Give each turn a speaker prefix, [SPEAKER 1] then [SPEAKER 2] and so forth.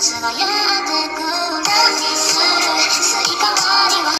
[SPEAKER 1] つがやってく